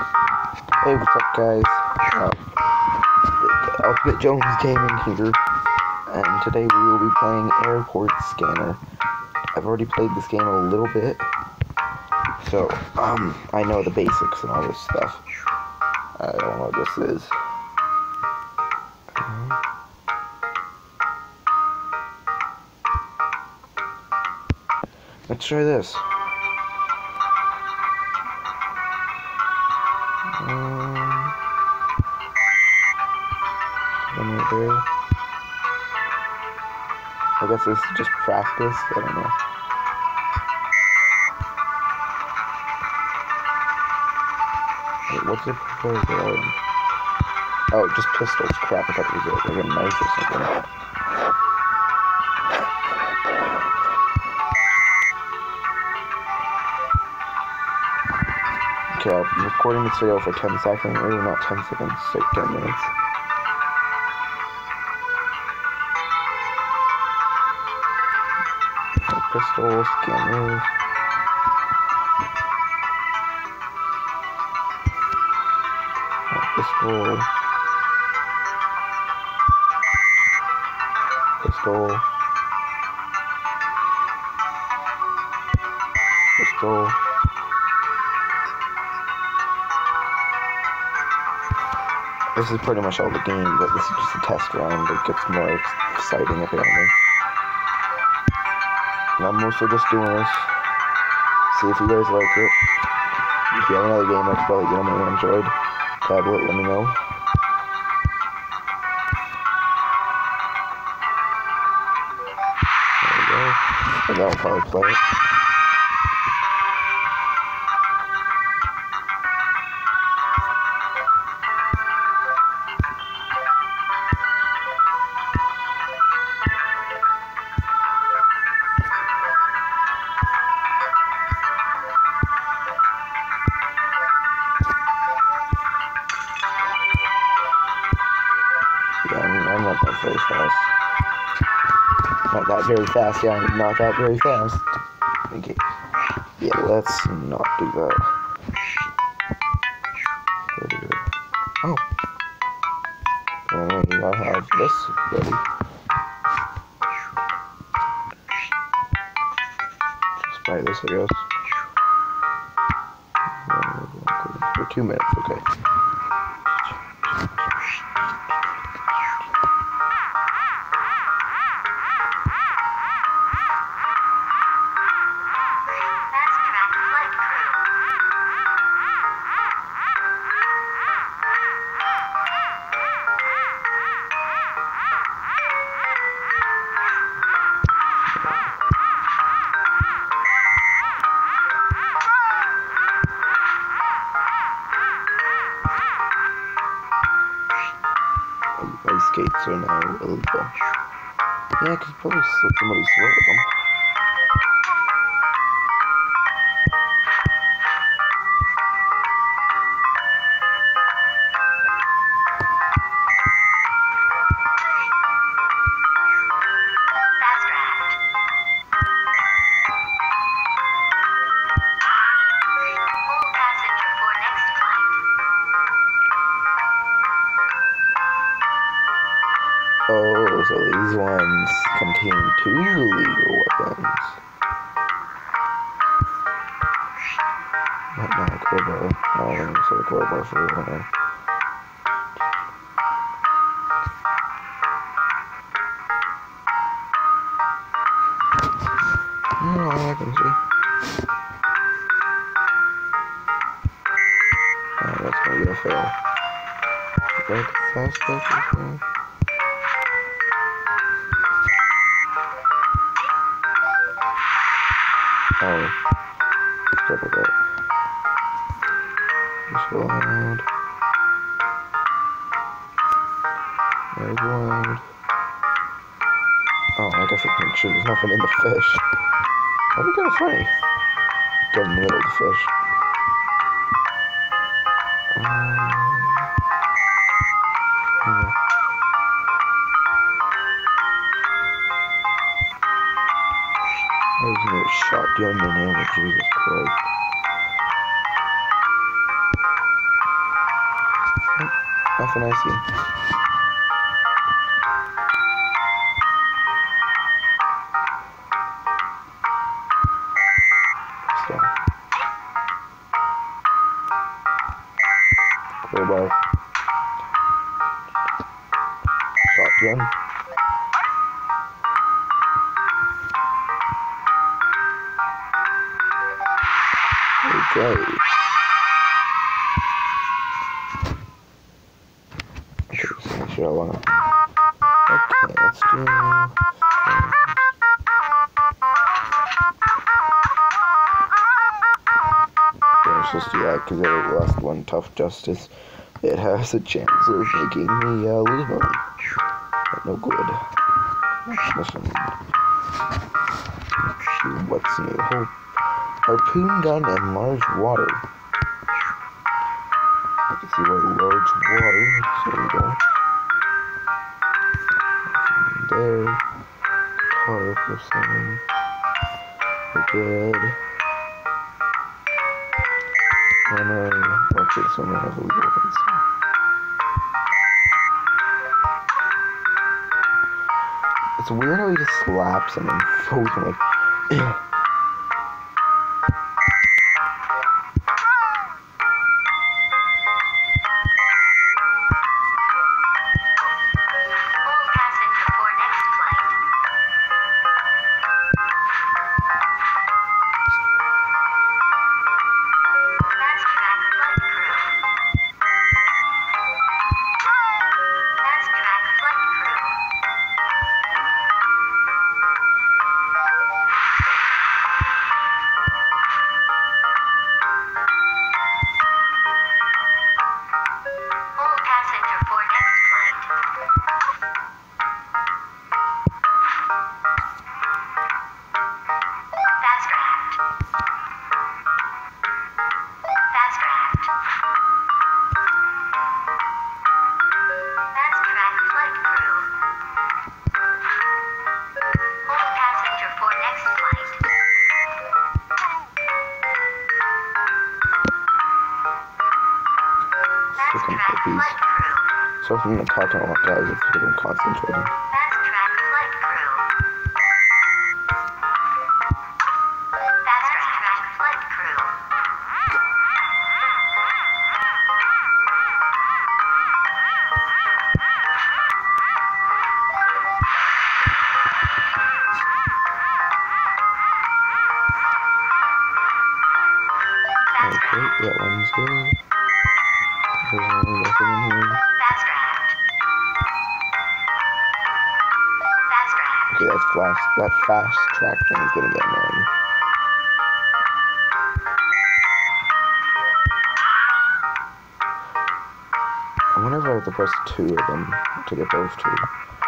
Hey, what's up, guys? Uh, Ultimate Jones Gaming here, and today we will be playing Airport Scanner. I've already played this game a little bit, so um, I know the basics and all this stuff. I don't know what this is. Let's try this. Guess it's just practice. I don't know. Wait, what's the preferred gun? Oh, just pistols. Crap, I thought it was like a knife or something. Okay, I'm recording this video for 10 seconds, or not 10 seconds, like 10 minutes. Pistol, scanners. Pistol. Pistol. Pistol. This is pretty much all the game, but this is just a test round. It gets more exciting apparently. And I'm mostly just doing this. See if you guys like it. If you have another game I could probably get on my Android tablet, let me know. There we go. And that'll probably play it. Fast. Not that very fast, yeah, not that very fast. Okay. Yeah, let's not do that. Oh. And I have this ready. Just buy this, I guess. For two minutes, okay. Yeah, because probably s- somebody swore with them. Say crowbar for one. No, I can see. That's gonna be a fail. Oh. That fast something? Oh. Step with There's loud. Oh, I guess I can shoot. There's nothing in the fish. That'd be kind of funny. Get in the middle of the fish. Um, yeah. I was near shotgun in the name of Jesus Christ. Nothing I see. Okay, because it last one tough justice. It has a chance of making me uh, lose money. But no good. See what's new. Har- Harpoon gun and large water. I can see where large water. So we go. There. Tarp or something. We're good. Hammer. Okay, so I'm gonna have a. It's weird how he just slaps and throws him like. concentrating. Fast track flight crew. Fast track flight crew. Fast Okay, that one's good. Fast. That fast track thing is gonna get annoying. I wonder if I have to press two of them to get those two.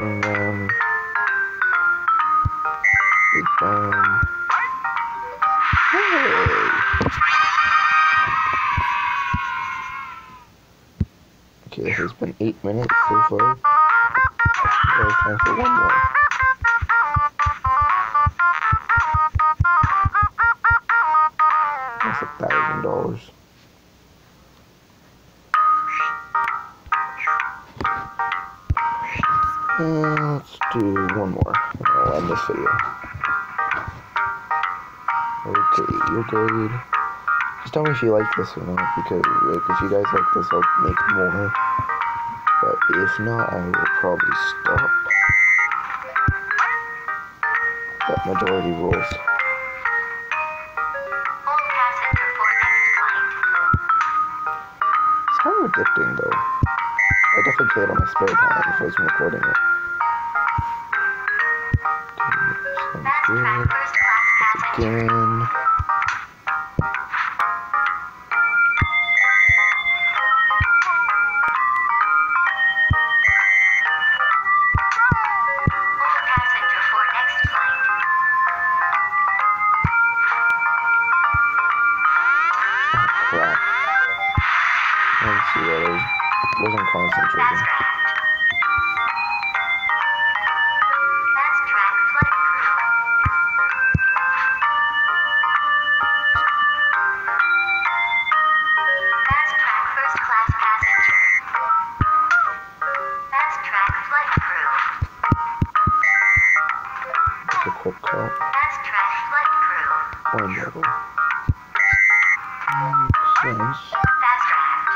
Bring them. Big bomb. Hey! Okay, it has been eight minutes so far. Time for one more. Let's do one more. I'll end this video. Okay, you're good. Just tell me if you like this or not, because like, if you guys like this, I'll make more. But if not, I will probably stop. But majority rules. It's kind of addicting, though. I definitely play it on my spare time if I was recording it. Again. Makes sense. Fast Draft.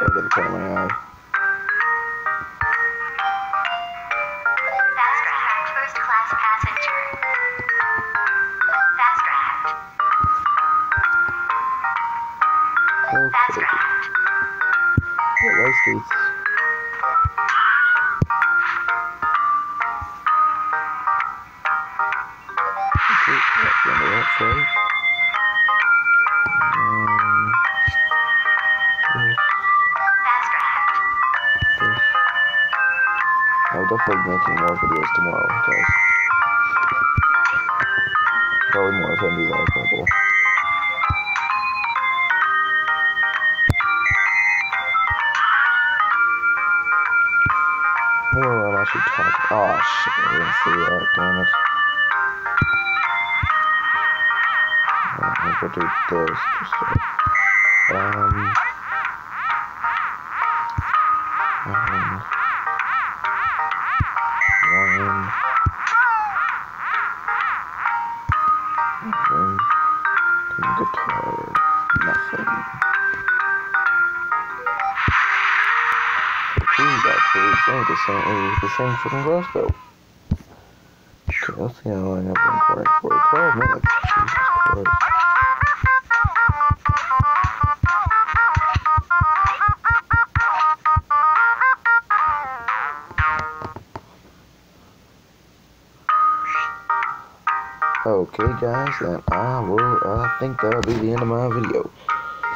Right at the corner of my eye. Fast Be making more videos tomorrow, guys. Probably more if I do that couple. More where I'm actually talking. Oh shit, I didn't see that, damn it. I think I'll do this. It's the same, it was the same freaking crossbow. Recording for. 12 minutes. Jesus Christ. Okay, guys, then I will, uh, think that'll be the end of my video.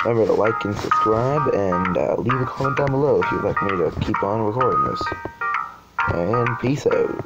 Remember to like and subscribe, and uh, leave a comment down below if you'd like me to keep on recording this. And peace out.